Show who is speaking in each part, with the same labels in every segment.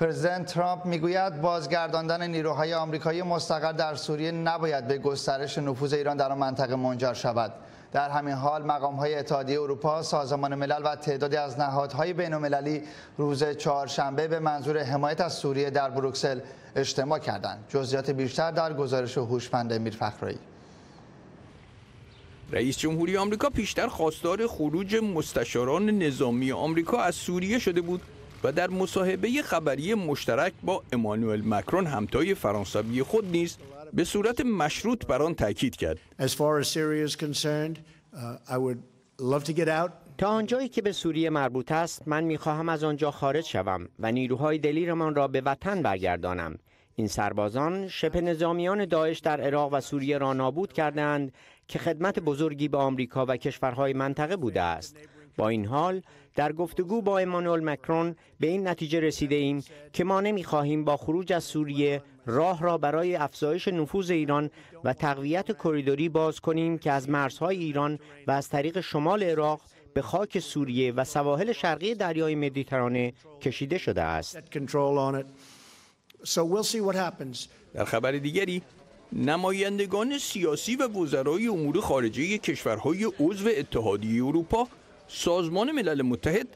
Speaker 1: پرزیدنت ترامپ می‌گوید بازگرداندن نیروهای آمریکایی مستقر در سوریه نباید به گسترش نفوذ ایران در منطقه منجر شود در همین حال مقام های اتحادیه اروپا، سازمان ملل و تعدادی از نهادهای بین المللی روز چهارشنبه به منظور حمایت از سوریه در بروکسل اجتماع کردند. جزئیات بیشتر در گزارش هوشمند میرفخرایی.
Speaker 2: رئیس جمهوری آمریکا پیشتر خواستار خروج مستشاران نظامی آمریکا از سوریه شده بود و در مصاحبه خبری مشترک با امانوئل مکرون همتای فرانسوی خود نیز به صورت مشروط بر آن تاکید کرد.
Speaker 3: تا آنجایی که به سوریه مربوط است من می‌خواهم از آنجا خارج شوم و نیروهای دلیرمان را به وطن برگردانم. این سربازان شبه نظامیان داعش در عراق و سوریه را نابود کردند که خدمت بزرگی به آمریکا و کشورهای منطقه بوده است. با این حال در گفتگو با امانوئل مکرون به این نتیجه رسیده ایم که ما نمی‌خواهیم با خروج از سوریه راه را برای افزایش نفوذ ایران و تقویت کریدوری باز کنیم که از مرزهای ایران و از طریق شمال عراق به خاک سوریه و سواحل شرقی دریای مدیترانه کشیده شده است.
Speaker 2: در خبر دیگری نمایندگان سیاسی و وزرای امور خارجه کشورهای عضو اتحادیه اروپا سازمان ملل متحد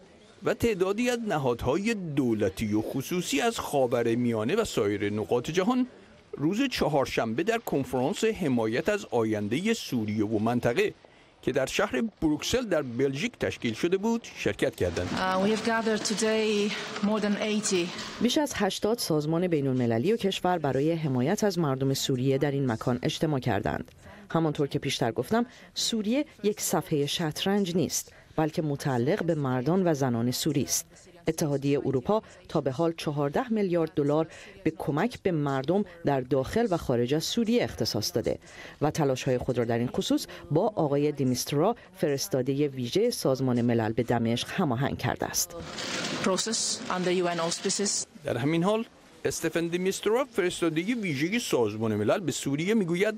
Speaker 2: و تعدادی از نهادهای دولتی و خصوصی از خاور میانه و سایر نقاط جهان روز چهارشنبه در کنفرانس حمایت از آینده سوریه و منطقه که در شهر بروکسل در بلژیک تشکیل شده بود شرکت کردند.
Speaker 4: Uh, بیش از 80 سازمان بین المللی و کشور برای حمایت از مردم سوریه در این مکان اجتماع کردند. همانطور که پیشتر گفتم سوریه یک صفحه شطرنج نیست بلکه متعلق به مردان و زنان سوری است. اتحادیه اروپا تا به حال 14 میلیارد دلار به کمک به مردم در داخل و خارج از سوریه اختصاص داده و تلاش های خود را در این خصوص با آقای دیمیسترا فرستاده ویژه سازمان ملل به دمشق هماهنگ کرده است.
Speaker 2: در همین حال استفن دیمیسترا فرستاده ویژه سازمان ملل به سوریه می‌گوید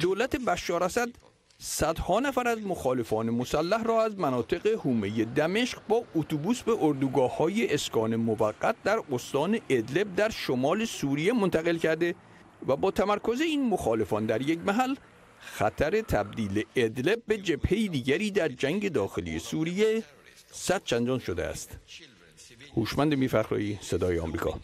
Speaker 2: دولت بشار اسد صدها نفر از مخالفان مسلح را از مناطق حومه دمشق با اتوبوس به اردوگاه های اسکان موقت در استان ادلب در شمال سوریه منتقل کرده و با تمرکز این مخالفان در یک محل خطر تبدیل ادلب به جبهه دیگری در جنگ داخلی سوریه صد چندان شده است. هوشمند میفخرایی صدای آمریکا